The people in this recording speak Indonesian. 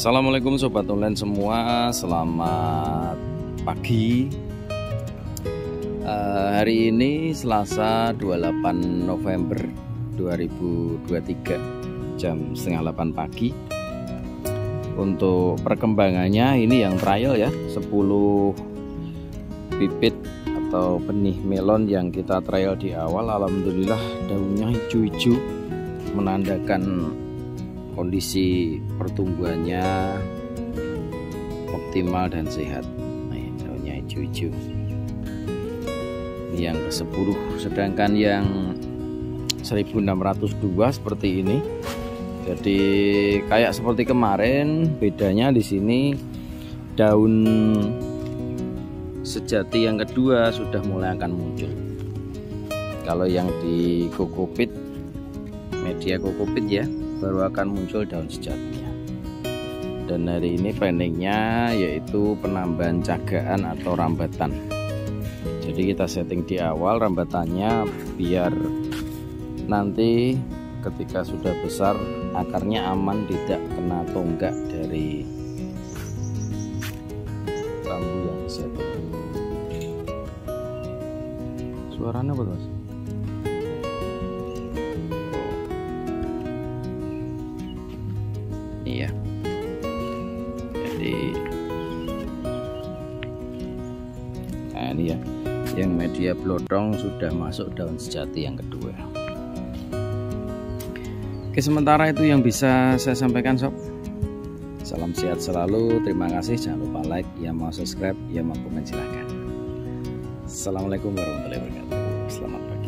Assalamualaikum sobat online semua, selamat pagi. Uh, hari ini Selasa 28 November 2023 jam setengah 8 pagi. Untuk perkembangannya ini yang trial ya, 10 bibit atau benih melon yang kita trial di awal alhamdulillah daunnya hijau-hijau menandakan kondisi pertumbuhannya optimal dan sehat. Nah, daunnya hijau-hijau. Ini yang ke 10 sedangkan yang 1602 seperti ini. Jadi kayak seperti kemarin bedanya di sini daun sejati yang kedua sudah mulai akan muncul. Kalau yang di kokopit media kokopit ya baru akan muncul daun sejatinya. Dan hari ini planningnya yaitu penambahan cagaan atau rambatan. Jadi kita setting di awal rambatannya biar nanti ketika sudah besar akarnya aman tidak kena tonggak dari bambu yang disetting suaranya apa mas? Jadi nah ini ya. Yang media blodong sudah masuk daun sejati yang kedua. Oke sementara itu yang bisa saya sampaikan sob. Salam sehat selalu. Terima kasih. Jangan lupa like yang mau subscribe yang mau komen silahkan. Assalamualaikum warahmatullahi wabarakatuh. Selamat pagi